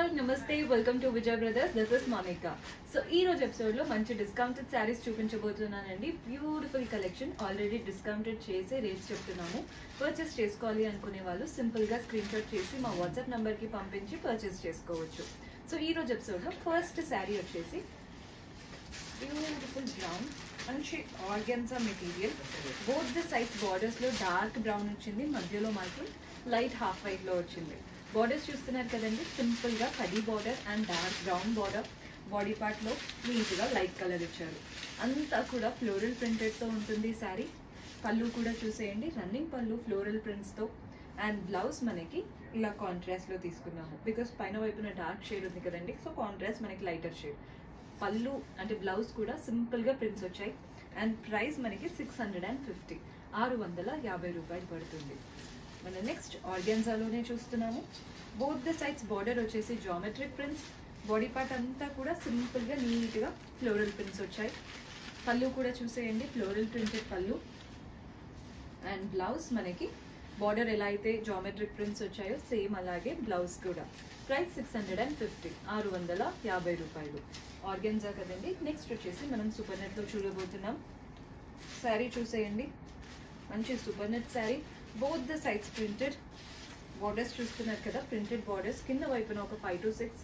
All నమస్తే welcome to Vijay brothers this is Monica so ఈ రోజు ఎపిసోడ్లో మంచి డిస్కౌంటెడ్ శారీస్ చూపించబోతున్నానండి. బ్యూటిఫుల్ కలెక్షన్ ఆల్రెడీ డిస్కౌంటెడ్ చేసి రేట్స్ చెప్తున్నాము. పర్చేస్ చేసుకోవాలి అనుకునే వాళ్ళు సింపుల్గా స్క్రీన్ షాట్ చేసి మా వాట్సాప్ నంబర్కి పంపించి పర్చేస్ చేసుకోవచ్చు. సో ఈ రోజు ఎపిసోడ్లో ఫస్ట్ శారీ వచ్చేసి బ్యూటిఫుల్ బ్రౌన్ మంచి organza material both the sides బార్డర్స్లో dark brown వచ్చింది. మధ్యలో మాత్రం లైట్ హాఫ్ వైట్లో వచ్చింది. బార్డర్స్ చూస్తున్నారు కదండి. సింపుల్గా border and dark brown border body పార్ట్లో నీట్గా లైట్ కలర్ ఇచ్చారు. అంతా కూడా ఫ్లోరల్ ప్రింటెడ్తో ఉంటుంది శారీ పళ్ళు కూడా చూసేయండి. రన్నింగ్ పళ్ళు ఫ్లోరల్ ప్రింట్స్తో. అండ్ బ్లౌజ్ మనకి ఇలా కాంట్రాస్ట్లో తీసుకున్నాము. బికాస్ పైన వైపున డార్క్ షేడ్ ఉంది కదండి. సో కాంట్రాస్ట్ మనకి లైటర్ షేడ్ పళ్ళు అంటే బ్లౌజ్ కూడా సింపుల్గా ప్రింట్స్ వచ్చాయి. అండ్ ప్రైస్ మనకి సిక్స్ హండ్రెడ్ అండ్ ఫిఫ్టీ ఆరు వందల యాభై రూపాయలు పడుతుంది. మన నెక్స్ట్ ఆర్గాన్జాలోనే చూస్తున్నాము. బోత్ ద సైడ్స్ బార్డర్ వచ్చేసి జామెట్రిక్ ప్రింట్స్ బాడీ పార్ట్ అంతా కూడా సింపుల్గా ఫ్లోరల్ ప్రింట్స్ వచ్చాయి. పళ్ళు కూడా చూసేయండి ఫ్లోరల్ ప్రింటెడ్ పళ్ళు. అండ్ బ్లౌజ్ మనకి బార్డర్ ఎలా అయితే జామెట్రిక్ ప్రింట్స్ వచ్చాయో సేమ్ అలాగే బ్లౌజ్ కూడా. Price six hundred and fifty ఆరు వందల యాభై రూపాయలు. ఆర్గెన్జా కదండి. నెక్స్ట్ వచ్చేసి మనం సూపర్ నెట్లో చూడబోతున్నాం. శారీ చూసేయండి. మంచి super net sari both the sides printed borders చూస్తున్నారు కదా ప్రింటెడ్ బార్డర్స్ కింద వైపున ఒక ఫైవ్ టు సిక్స్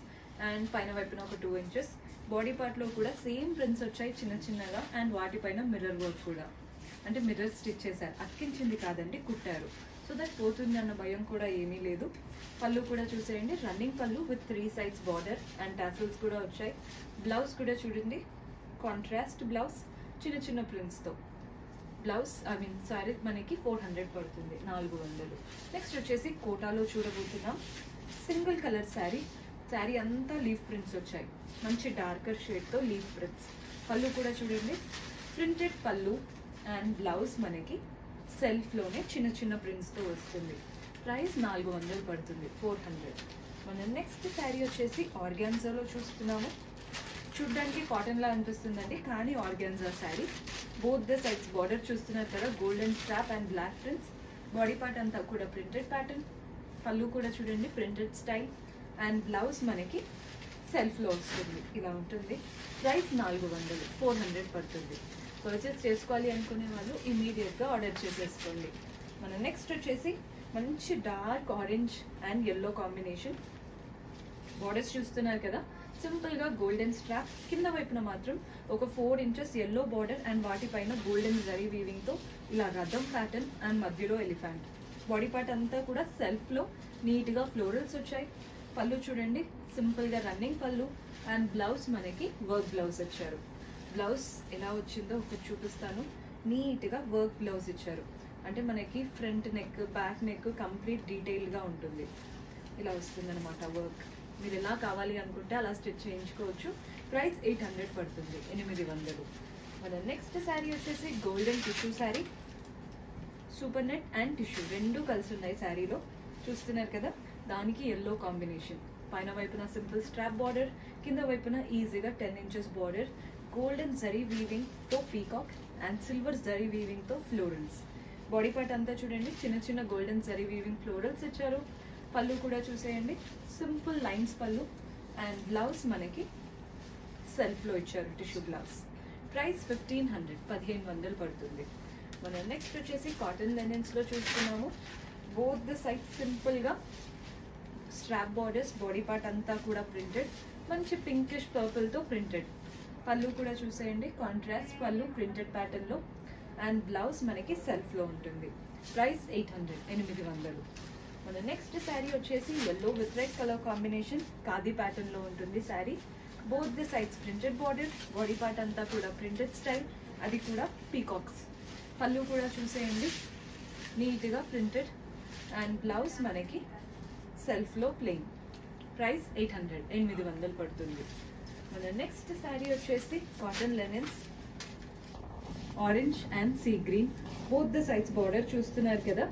అండ్ పైన వైపున ఒక టూ ఇంచెస్ బాడీ పార్ట్లో కూడా సేమ్ ప్రింట్స్ వచ్చాయి చిన్న చిన్నగా. అండ్ వాటిపైన మిర్రర్ వర్క్ కూడా. అంటే మిర్రర్ స్టిచ్ చేశారు. అతికించింది కాదండి కుట్టారు. సో దట్ పోతుంది అన్న భయం కూడా ఏమీ లేదు. పళ్ళు కూడా చూసేయండి. Running pallu with three sides border and tassels కూడా వచ్చాయి. బ్లౌజ్ కూడా చూడండి. కాంట్రాస్ట్ బ్లౌజ్ చిన్న చిన్న ప్రింట్స్తో బ్లౌజ్ ఐ మీన్ శారీ మనకి ఫోర్ హండ్రెడ్ పడుతుంది నాలుగు వందలు. నెక్స్ట్ వచ్చేసి కోటాలో చూడబోతున్నాం. సింగిల్ కలర్ శారీ శారీ అంతా లీఫ్ ప్రింట్స్ వచ్చాయి. మంచి డార్కర్ షేడ్తో లీఫ్ ప్రింట్స్ పళ్ళు కూడా చూడండి. ప్రింటెడ్ పళ్ళు అండ్ బ్లౌజ్ మనకి సెల్ఫ్లోనే చిన్న చిన్న ప్రింట్స్తో వస్తుంది. ప్రైస్ నాలుగు వందలు పడుతుంది ఫోర్ హండ్రెడ్ మన నెక్స్ట్ శారీ వచ్చేసి ఆర్గాన్జాలో చూస్తున్నాము. చూడ్డానికి కాటన్లా అనిపిస్తుందండి కానీ organza sari both the sides border చూస్తున్నారు కదా golden strap and black prints body part అంతా కూడా ప్రింటెడ్ ప్యాటర్న్ పళ్ళు కూడా చూడండి ప్రింటెడ్ స్టైల్ అండ్ బ్లౌజ్ మనకి సెల్ఫ్లో వస్తుంది ఇలా ఉంటుంది. ప్రైస్ నాలుగు వందలు ఫోర్ హండ్రెడ్ పడుతుంది. పర్చేస్ చేసుకోవాలి అనుకునే వాళ్ళు ఇమీడియట్గా ఆర్డర్ చేసేసుకోండి. మన నెక్స్ట్ వచ్చేసి మంచి dark orange and yellow combination borders చూస్తున్నారు కదా? సింపుల్గా గోల్డెన్ స్ట్రాప్. కింద వైపున మాత్రం ఒక four inches yellow border and వాటిపైన గోల్డెన్ జరీ వీవింగ్తో ఇలా రథం ప్యాటర్న్ అండ్ మధ్యలో ఎలిఫెంట్ బాడీ పార్ట్ అంతా కూడా సెల్ఫ్లో నీట్గా ఫ్లోరల్స్ వచ్చాయి. పళ్ళు చూడండి సింపుల్గా రన్నింగ్ పళ్ళు అండ్ బ్లౌజ్ మనకి వర్క్ బ్లౌజ్ ఇచ్చారు. బ్లౌజ్ ఎలా వచ్చిందో ఒకటి చూపిస్తాను. నీట్గా వర్క్ బ్లౌజ్ ఇచ్చారు. అంటే మనకి front neck back neck complete డీటెయిల్గా ఉంటుంది. ఇలా వస్తుందన్నమాట వర్క్ మీరు ఎలా కావాలి అనుకుంటే అలా స్టిచ్ చేయించుకోవచ్చు. ప్రైస్ ఎయిట్ హండ్రెడ్ పడుతుంది. ఎనిమిది వందలు. మన నెక్స్ట్ శారీ వచ్చేసి golden tissue sari super net and tissue రెండు కలిసి ఉన్నాయి శారీలో చూస్తున్నారు కదా? దానికి ఎల్లో కాంబినేషన్ పైన వైపున సింపుల్ స్ట్రాప్ బార్డర్ కింద వైపున ఈజీగా ten inches border golden zari వీవింగ్తో పీకాక్ అండ్ సిల్వర్ జరీ వీవింగ్తో ఫ్లోరల్స్ బాడీ పార్ట్ అంతా చూడండి. చిన్న చిన్న గోల్డెన్ జరీ వీవింగ్ ఫ్లోరల్స్ ఇచ్చారు. పళ్ళు కూడా చూసేయండి. సింపుల్ లైన్స్ పళ్ళు. అండ్ బ్లౌజ్ మనకి సెల్ఫ్లో ఇచ్చారు tissue blouse price fifteen hundred పదిహేను వందలు పడుతుంది. మనం నెక్స్ట్ వచ్చేసి కాటన్ లెనిన్స్లో చూస్తున్నాము. బోత్ ద సైడ్ సింపుల్గా స్ట్రాప్ బార్డర్స్ బాడీ పార్ట్ అంతా కూడా ప్రింటెడ్ మంచి పింకిష్ పర్పుల్తో ప్రింటెడ్ పళ్ళు కూడా చూసేయండి. కాంట్రాస్ట్ పళ్ళు ప్రింటెడ్ ప్యాటర్న్లో అండ్ బ్లౌజ్ మనకి సెల్ఫ్లో ఉంటుంది. ప్రైస్ ఎయిట్ హండ్రెడ్ ఎనిమిది వందలు. మన నెక్స్ట్ శారీ వచ్చేసి yellow with red colour combination khadi ప్యాటర్న్లో ఉంటుంది sari both the sides printed border body part అంతా కూడా ప్రింటెడ్ స్టైల్ అది కూడా పీకాక్స్ పళ్ళు కూడా చూసేయండి. నీట్గా ప్రింటెడ్ అండ్ బ్లౌజ్ మనకి సెల్ఫ్లో ప్లెయిన్ ప్రైస్ ఎయిట్ హండ్రెడ్ ఎనిమిది వందలు పడుతుంది. మన నెక్స్ట్ శారీ వచ్చేసి cotton linens orange and sea green both the sides border చూస్తున్నారు కదా.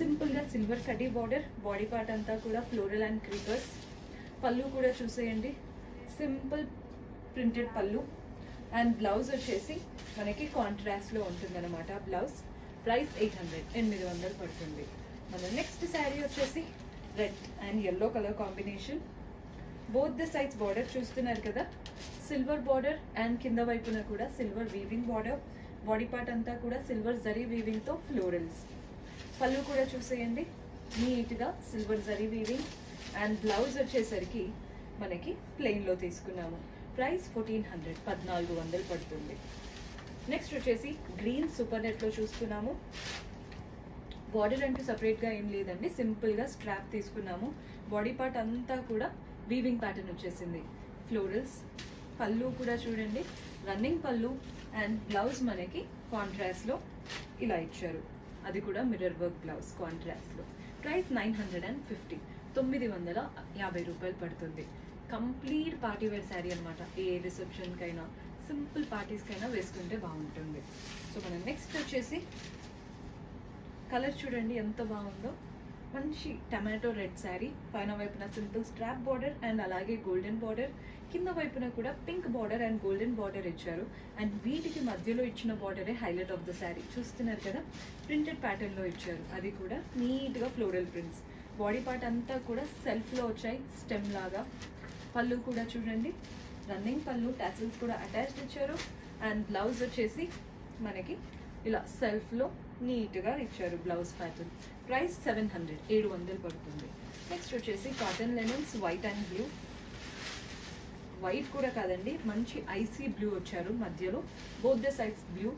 సింపుల్గా సిల్వర్ కటీ బార్డర్ బాడీ పార్ట్ అంతా కూడా ఫ్లోరల్ అండ్ క్రీపర్స్ పళ్ళు కూడా చూసేయండి. సింపుల్ ప్రింటెడ్ పళ్ళు. అండ్ బ్లౌజ్ వచ్చేసి మనకి కాంట్రాస్ట్లో ఉంటుందన్నమాట బ్లౌజ్ ప్రైస్ ఎయిట్ హండ్రెడ్ ఎనిమిది వందలు పడుతుంది. మన నెక్స్ట్ శారీ వచ్చేసి red and yellow colour combination both the sides border చూస్తున్నారు కదా. సిల్వర్ బార్డర్ అండ్ కింద వైపున కూడా silver weaving border body part అంతా కూడా సిల్వర్ జరీ వీవింగ్తో ఫ్లోరల్స్ పళ్ళు కూడా చూసేయండి. నీట్గా silver zari weaving and blouse వచ్చేసరికి మనకి ప్లెయిన్లో తీసుకున్నాము. ప్రైస్ ఫోర్టీన్ హండ్రెడ్ పద్నాలుగు వందలు పడుతుంది. నెక్స్ట్ వచ్చేసి గ్రీన్ సూపర్ నెట్లో చూస్తున్నాము. బార్డర్ అంటూ separate గా ఏం లేదండి. సింపుల్గా స్ట్రాప్ తీసుకున్నాము. బాడీ పార్ట్ అంతా కూడా వీవింగ్ ప్యాటర్న్ వచ్చేసింది. ఫ్లోరల్స్ పళ్ళు కూడా చూడండి. రన్నింగ్ పళ్ళు అండ్ బ్లౌజ్ మనకి కాంట్రాస్ట్లో ఇలా ఇచ్చారు. అది కూడా మిర్రర్ వర్క్ బ్లౌజ్ కాంట్రాస్ట్లో price nine hundred and fifty. తొమ్మిది వందల యాభై రూపాయలు పడుతుంది. కంప్లీట్ పార్టీ వేర్ శారీ అనమాట ఏ రిసెప్షన్కైనా సింపుల్ పార్టీస్కైనా వేసుకుంటే బాగుంటుంది. సో మనం నెక్స్ట్ వచ్చేసి కలర్ చూడండి ఎంత బాగుందో. మంచి టమాటో రెడ్ శారీ. పైన వైపున సింపుల్ స్ట్రాప్ బార్డర్ అండ్ అలాగే గోల్డెన్ బార్డర్. కింద వైపున కూడా pink border and golden border ఇచ్చారు. అండ్ వీటికి మధ్యలో ఇచ్చిన బార్డరే హైలైట్ ఆఫ్ ద శారీ చూస్తున్నారు కదా? ప్రింటెడ్ ప్యాటర్న్లో ఇచ్చారు. అది కూడా నీట్గా ఫ్లోరల్ ప్రింట్స్ బాడీ పార్ట్ అంతా కూడా సెల్ఫ్లో వచ్చాయి. స్టెమ్ లాగా. పళ్ళు కూడా చూడండి. రన్నింగ్ పళ్ళు టాసిల్స్ కూడా అటాచ్డ్ ఇచ్చారు. అండ్ బ్లౌజ్ వచ్చేసి మనకి ఇలా సెల్ఫ్లో నీట్గా ఇచ్చారు blouse pattern price seven hundred ఏడు వందలు పడుతుంది. నెక్స్ట్ వచ్చేసి cotton linens white and blue white కూడా కాదండి మంచి ఐసీ బ్లూ వచ్చారు మధ్యలో. బోత్ ద సైడ్స్ బ్లూ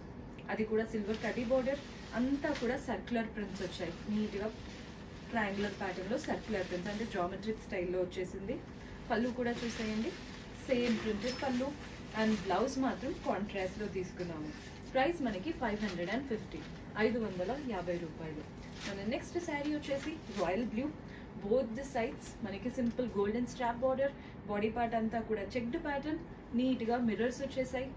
అది కూడా సిల్వర్ కటీ బోర్డర్ అంతా కూడా సర్క్యులర్ ప్రింట్స్ వచ్చాయి. నీట్గా ట్రయాంగులర్ ప్యాటర్న్లో సర్క్యులర్ ప్రింట్స్ అంటే జామెట్రిక్ స్టైల్లో వచ్చేసింది. పళ్ళు కూడా చూసేయండి. సేమ్ ప్రింటెడ్ పళ్ళు. అండ్ బ్లౌజ్ మాత్రం కాంట్రాస్ట్లో తీసుకున్నాము. ప్రైస్ మనకి ఫైవ్ హండ్రెడ్ అండ్ ఫిఫ్టీ ఐదు వందల యాభై రూపాయలు. మన నెక్స్ట్ శారీ వచ్చేసి royal blue both the sides మనకి simple golden strap border body part అంతా కూడా. చెక్డ్ ప్యాటర్న్ నీట్గా మిర్రర్స్ వచ్చేసాయి.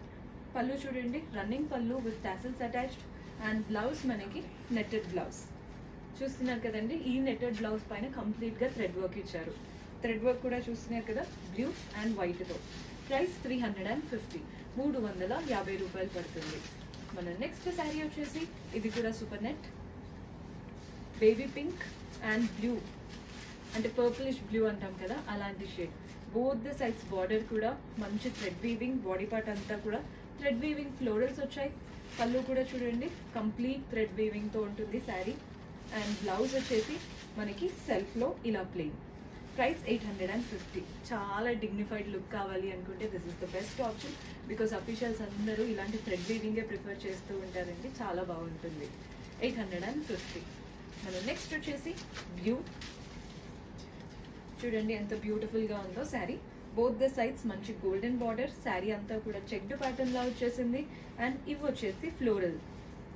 పళ్ళు చూడండి. రన్నింగ్ పళ్ళు with tassels attached and blouse మనకి నెట్టెడ్ బ్లౌజ్ చూస్తున్నారు కదండి ఈ నెట్టెడ్ బ్లౌజ్ పైన కంప్లీట్గా థ్రెడ్ వర్క్ ఇచ్చారు. థ్రెడ్ వర్క్ కూడా చూస్తున్నారు కదా blue and వైట్తో. Price three hundred and fifty మూడు వందల యాభై రూపాయలు పడుతుంది. మన నెక్స్ట్ శారీ వచ్చేసి ఇది కూడా super net baby pink and blue అంటే పర్పులిష్ బ్లూ అంటాం కదా అలాంటి shade both the sides border కూడా మంచి థ్రెడ్ వీవింగ్ బాడీ పార్ట్ అంతా కూడా థ్రెడ్ వీవింగ్ ఫ్లోరల్స్ వచ్చాయి పళ్ళు కూడా చూడండి కంప్లీట్ థ్రెడ్ వీవింగ్తో ఉంటుంది శారీ అండ్ బ్లౌజ్ వచ్చేసి మనకి సెల్ఫ్లో ఇలా plain price eight hundred and fifty చాలా డిగ్నిఫైడ్ లుక్ కావాలి అనుకుంటే this is the best option because officials అందరూ ఇలాంటి థ్రెడ్ వీవింగే ప్రిఫర్ చేస్తూ ఉంటారండి చాలా బాగుంటుంది ఎయిట్ హండ్రెడ్ అండ్ ఫిఫ్టీ మనం నెక్స్ట్ వచ్చేసి బ్లూ చూడండి ఎంత బ్యూటిఫుల్గా ఉందో శారీ. బోత్ ద సైడ్స్ మంచి గోల్డెన్ బార్డర్ శారీ అంతా కూడా చెక్డ్ ప్యాటర్న్ లా వచ్చేసింది. అండ్ ఇవి వచ్చేసి ఫ్లోరల్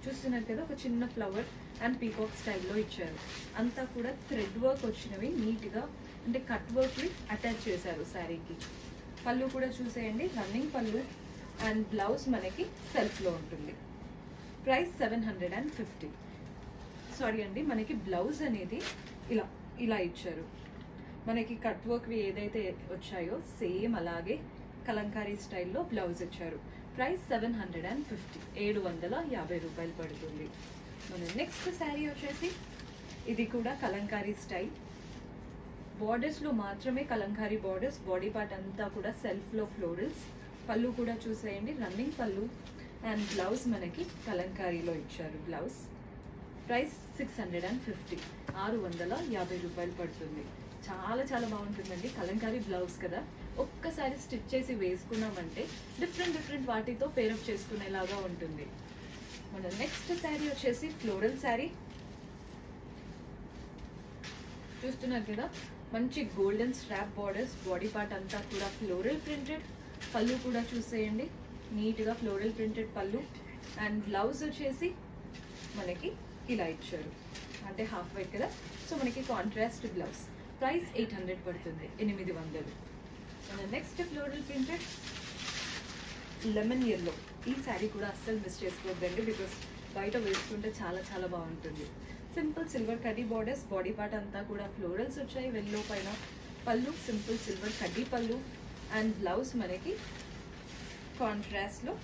చూస్తున్నారు కదా ఒక చిన్న ఫ్లవర్ అండ్ పీకాక్ స్టైల్లో ఇచ్చారు. అంతా కూడా థ్రెడ్ వర్క్ వచ్చినవి నీట్గా అంటే కట్ వర్క్ అటాచ్ చేశారు శారీకి. పళ్ళు కూడా చూసేయండి. రన్నింగ్ పళ్ళు అండ్ బ్లౌజ్ మనకి సెల్ఫ్లో ఉంటుంది. Price seven hundred and fifty sorry అండి మనకి బ్లౌజ్ అనేది ఇలా ఇలా ఇచ్చారు. మనకి కట్ వర్క్వి ఏదైతే వచ్చాయో సేమ్ అలాగే కలంకారీ స్టైల్లో బ్లౌజ్ ఇచ్చారు. Price seven hundred and fifty ఏడు వందల యాభై రూపాయలు పడుతుంది. మన నెక్స్ట్ శారీ వచ్చేసి ఇది కూడా కలంకారీ స్టైల్. బార్డర్స్లో మాత్రమే కలంకారీ బార్డర్స్ బాడీ పార్ట్ అంతా కూడా సెల్ఫ్లో ఫ్లోరల్స్ పళ్ళు కూడా చూసేయండి రన్నింగ్ పళ్ళు అండ్ బ్లౌజ్ మనకి కలంకారీలో ఇచ్చారు blouse price six hundred and fifty ఆరు వందల యాభై రూపాయలు పడుతుంది. చాలా చాలా బాగుంటుందండి. కలంకారీ బ్లౌజ్ కదా. ఒక్కసారి స్టిచ్ చేసి వేసుకున్నామంటే డిఫరెంట్ డిఫరెంట్ వాటితో పేరప్ చేసుకునేలాగా ఉంటుంది. మన నెక్స్ట్ శారీ వచ్చేసి ఫ్లోరల్ శారీ. చూస్తున్నారు కదా? మంచి golden strap borders body part అంతా కూడా ఫ్లోరల్ ప్రింటెడ్. పళ్ళు కూడా చూసేయండి. నీట్గా ఫ్లోరల్ ప్రింటెడ్ పళ్ళు. అండ్ బ్లౌజ్ వచ్చేసి మనకి ఇలా ఇచ్చారు. అంటే హాఫ్ వైట్ కదా. సో మనకి contrast blouse price eight hundred పడుతుంది ఎనిమిది వందలు. Next floral printed lemon yellow ఈ శారీ కూడా అస్సలు మిస్ చేసుకోవద్దండి బికాస్ బయట వేసుకుంటే చాలా చాలా బాగుంటుంది. సింపుల్ సిల్వర్ కడ్డీ బార్డర్స్ బాడీ పార్ట్ అంతా కూడా ఫ్లోరల్స్ వచ్చాయి వెల్లో పైన పళ్ళు సింపుల్ సిల్వర్ కడ్డీ పళ్ళు. అండ్ బ్లౌజ్ మనకి కాంట్రాస్ట్లో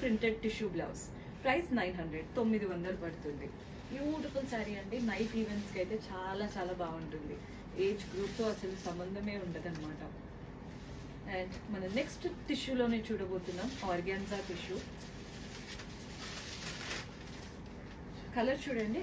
printed tissue blouse price nine hundred తొమ్మిది వందలు పడుతుంది. బ్యూటిఫుల్ శారీ అండి నైట్ ఈవెంట్స్కి అయితే చాలా చాలా బాగుంటుంది. ఏజ్ గ్రూప్తో అసలు సంబంధమే ఉండదన్నమాట. అండ్ మన నెక్స్ట్ టిష్యూలోనే చూడబోతున్నాం ఆర్గాన్జా టిష్యూ కలర్ చూడండి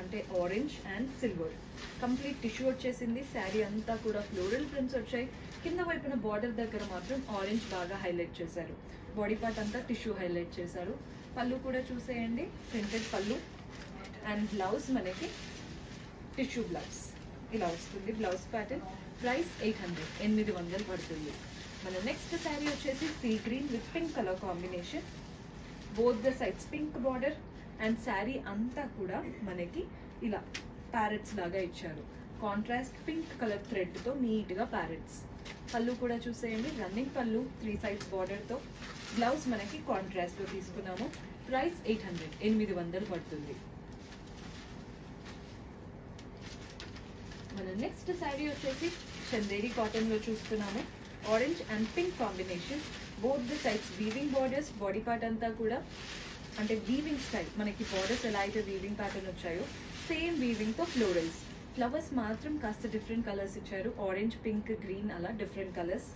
అంటే orange and silver complete tissue వచ్చేసింది శారీ అంతా కూడా ఫ్లోరల్ ప్రింట్స్ వచ్చాయి. కింద వైపున బార్డర్ దగ్గర మాత్రం ఆరెంజ్ బాగా హైలైట్ చేశారు. బాడీ పార్ట్ అంతా టిష్యూ హైలైట్ చేశారు. పళ్ళు కూడా చూసేయండి ప్రింటెడ్ పళ్ళు. అండ్ బ్లౌజ్ మనకి టిష్యూ బ్లౌజ్ ఇలా వస్తుంది blouse pattern price eight hundred ఎనిమిది వందలు పడుతుంది. మన నెక్స్ట్ శారీ వచ్చేసి sea green with pink colour combination both the sides pink border and sari అంతా కూడా మనకి ఇలా ప్యారెట్స్ లాగా ఇచ్చారు. కాంట్రాస్ట్ పింక్ కలర్ థ్రెడ్తో నీట్గా ప్యారెట్స్ పళ్ళు కూడా చూసేయండి. రన్నింగ్ పళ్ళు త్రీ సైడ్స్ బార్డర్తో బ్లౌజ్ మనకి కాంట్రాస్ట్లో తీసుకున్నాము. ప్రైస్ ఎయిట్ హండ్రెడ్ ఎనిమిది వందలు పడుతుంది. మన నెక్స్ట్ శారీ వచ్చేసి చందేరి కాటన్లో చూస్తున్నాము. Orange and pink combination both the sides weaving borders body part అంతా కూడా అంటే వీవింగ్ స్టైల్ మనకి బార్డర్స్ ఎలా అయితే వీవింగ్ ప్యాటర్న్ వచ్చాయో సేమ్ వీవింగ్తో ఫ్లోరల్స్ ఫ్లవర్స్ మాత్రం కాస్త డిఫరెంట్ కలర్స్ ఇచ్చారు. ఆరెంజ్ పింక్ గ్రీన్ అలా డిఫరెంట్ కలర్స్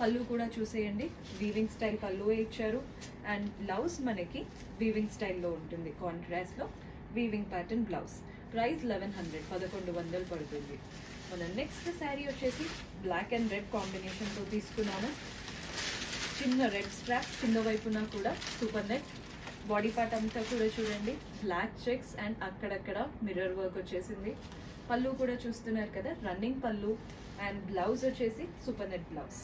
పళ్ళు కూడా చూసేయండి. వీవింగ్ స్టైల్ పళ్ళు ఇచ్చారు? అండ్ బ్లౌజ్ మనకి వీవింగ్ స్టైల్లో ఉంటుంది. కాంట్రాస్ట్లో weaving pattern blouse price eleven hundred పదకొండు వందలు పడుతుంది. మన నెక్స్ట్ శారీ వచ్చేసి బ్లాక్ అండ్ రెడ్ కాంబినేషన్తో తీసుకున్నాను. తీసుకున్నాము చిన్న రెడ్ స్ట్రాప్ కింద వైపున కూడా సూపర్ నెట్ బాడీ పార్ట్ అంతా కూడా చూడండి. బ్లాక్ చెక్స్ అండ్ అక్కడక్కడ మిర్రర్ వర్క్ వచ్చేసింది. పళ్ళు కూడా చూస్తున్నారు కదా రన్నింగ్ పళ్ళు అండ్ బ్లౌజ్ వచ్చేసి సూపర్ నెట్ బ్లౌజ్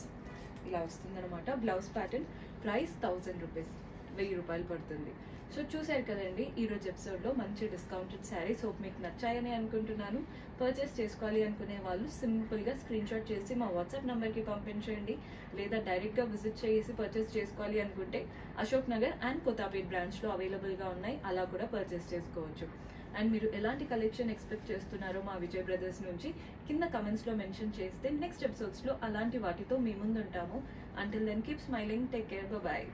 ఇలా వస్తుంది అనమాట blouse pattern price thousand rupees వెయ్యి రూపాయలు పడుతుంది. సో చూసారు కదండి ఈరోజు ఎపిసోడ్లో మంచి డిస్కౌంటెడ్ శారీస్ హోప్ మీకు నచ్చాయని అనుకుంటున్నాను. పర్చేస్ చేసుకోవాలి అనుకునే వాళ్ళు సింపుల్గా స్క్రీన్ షాట్ చేసి మా వాట్సాప్ నెంబర్కి పంపించండి. లేదా డైరెక్ట్గా విజిట్ చేసి పర్చేస్ చేసుకోవాలి అనుకుంటే అశోక్ నగర్ అండ్ కొత్తాపేట్ బ్రాంచ్లో అవైలబుల్గా ఉన్నాయి. అలా కూడా పర్చేస్ చేసుకోవచ్చు. అండ్ మీరు ఎలాంటి కలెక్షన్ ఎక్స్పెక్ట్ చేస్తున్నారో మా విజయ్ బ్రదర్స్ నుంచి కింద కమెంట్స్లో మెన్షన్ చేస్తే నెక్స్ట్ ఎపిసోడ్స్లో అలాంటి వాటితో మీ ముందు ఉంటాము until then keep smiling take care bye